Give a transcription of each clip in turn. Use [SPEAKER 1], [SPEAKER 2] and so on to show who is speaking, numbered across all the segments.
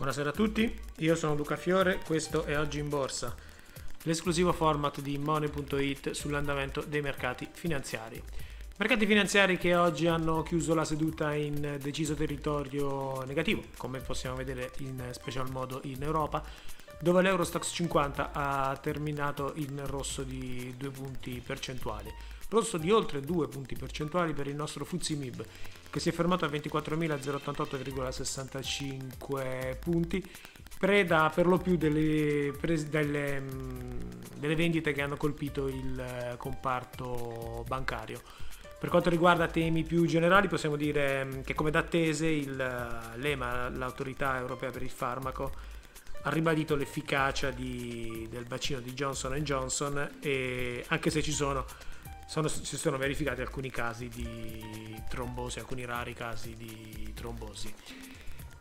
[SPEAKER 1] Buonasera a tutti, io sono Luca Fiore, questo è Oggi in Borsa, l'esclusivo format di Money.it sull'andamento dei mercati finanziari. Mercati finanziari che oggi hanno chiuso la seduta in deciso territorio negativo, come possiamo vedere in special modo in Europa, dove l'Eurostox 50 ha terminato in rosso di 2 punti percentuali. Rosso di oltre 2 punti percentuali per il nostro Fuzzi Mib, che si è fermato a 24.088,65 punti, preda per lo più delle, delle, delle vendite che hanno colpito il comparto bancario. Per quanto riguarda temi più generali, possiamo dire che come d'attese il, l'EMA, l'autorità europea per il farmaco, ha ribadito l'efficacia di, del vaccino di Johnson Johnson e anche se ci sono sono, si sono verificati alcuni casi di trombosi, alcuni rari casi di trombosi.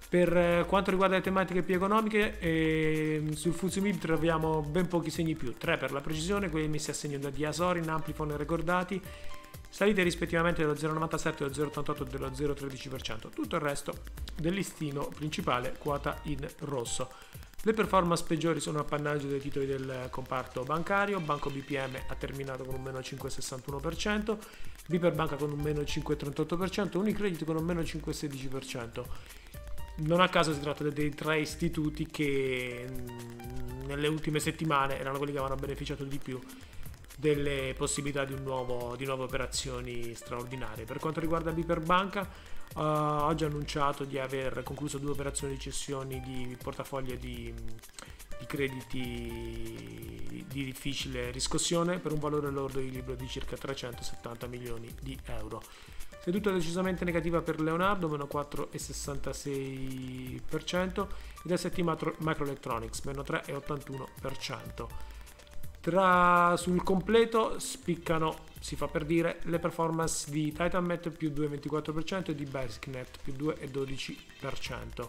[SPEAKER 1] Per eh, quanto riguarda le tematiche più economiche, eh, sul Fuzimib troviamo ben pochi segni più, tre per la precisione, quelli messi a segno da Diasorin, Amplifon e Recordati, salite rispettivamente dello 0,97, dello 0,88 e dello 0,13%, tutto il resto del listino principale quota in rosso. Le performance peggiori sono appannaggio dei titoli del comparto bancario, Banco BPM ha terminato con un meno 5,61%, Biper Banca con un meno 5,38%, Unicredit con un meno 5,16%. Non a caso si tratta dei tre istituti che mm, nelle ultime settimane erano quelli che avevano beneficiato di più delle possibilità di, nuovo, di nuove operazioni straordinarie. Per quanto riguarda Biper Banca, uh, oggi ha annunciato di aver concluso due operazioni di cessioni di portafoglio di, di crediti di difficile riscossione per un valore lordo di libro di circa 370 milioni di euro. Seduta decisamente negativa per Leonardo, meno 4,66% ed S&T Microelectronics, meno 3,81%. Tra, sul completo spiccano, si fa per dire, le performance di TitanMet più 2,24% e di BaskNet più 2,12%.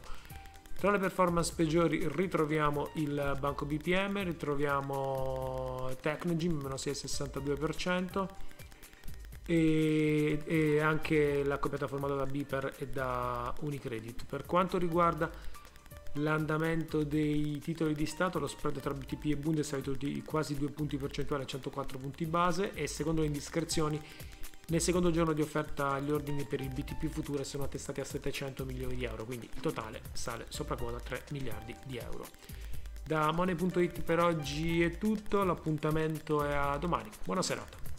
[SPEAKER 1] Tra le performance peggiori ritroviamo il banco BPM, ritroviamo Technogym meno 6,62% e, anche la coperta formata da Biper e da Unicredit. Per quanto riguarda l'andamento dei titoli di Stato, lo spread tra BTP e Bund è salito di quasi 2 punti percentuali a 104 punti base e secondo le indiscrezioni nel secondo giorno di offerta gli ordini per il BTP future sono attestati a 700 milioni di euro, quindi il totale sale sopra quota 3 miliardi di euro. Da Money.it per oggi è tutto, l'appuntamento è a domani. Buona serata.